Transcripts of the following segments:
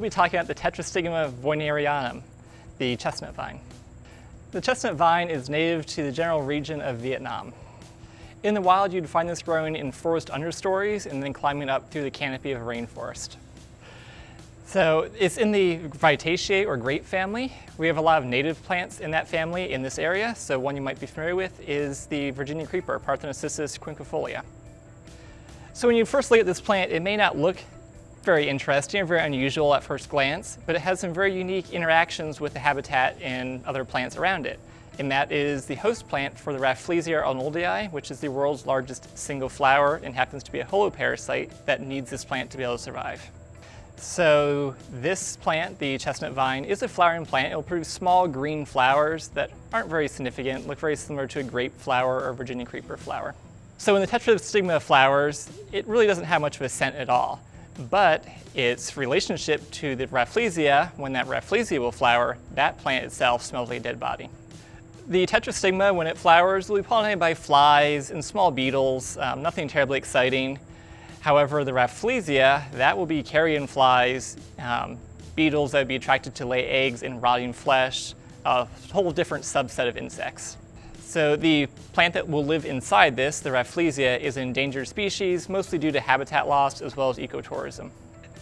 be talking about the Tetrastigma voinierianum, the chestnut vine. The chestnut vine is native to the general region of Vietnam. In the wild, you'd find this growing in forest understories and then climbing up through the canopy of a rainforest. So it's in the Vitaceae or grape family. We have a lot of native plants in that family in this area. So one you might be familiar with is the Virginia creeper, Parthenocissus quinquefolia. So when you first look at this plant, it may not look very interesting or very unusual at first glance, but it has some very unique interactions with the habitat and other plants around it. And that is the host plant for the Rafflesia arnoldii, which is the world's largest single flower and happens to be a holoparasite that needs this plant to be able to survive. So this plant, the chestnut vine, is a flowering plant. It'll produce small green flowers that aren't very significant, look very similar to a grape flower or Virginia creeper flower. So in the tetrastigma flowers, it really doesn't have much of a scent at all. But its relationship to the Rafflesia, when that Rafflesia will flower, that plant itself smells like a dead body. The tetrastigma, when it flowers, will be pollinated by flies and small beetles, um, nothing terribly exciting. However, the Rafflesia, that will be carrion flies, um, beetles that would be attracted to lay eggs in rotting flesh, a whole different subset of insects. So the plant that will live inside this, the Rafflesia, is an endangered species, mostly due to habitat loss as well as ecotourism.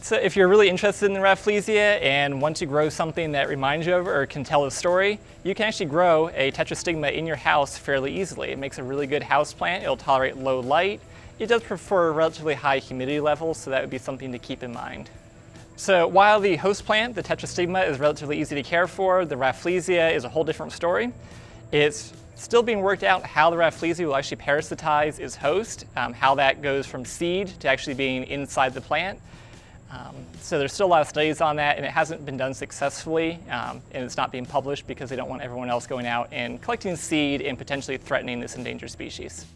So if you're really interested in the Rafflesia and want to grow something that reminds you of or can tell a story, you can actually grow a tetrastigma in your house fairly easily. It makes a really good house plant. It'll tolerate low light, it does prefer relatively high humidity levels, so that would be something to keep in mind. So while the host plant, the tetrastigma, is relatively easy to care for, the Rafflesia is a whole different story. It's still being worked out how the Rafflesia will actually parasitize its host, um, how that goes from seed to actually being inside the plant. Um, so there's still a lot of studies on that, and it hasn't been done successfully, um, and it's not being published because they don't want everyone else going out and collecting seed and potentially threatening this endangered species.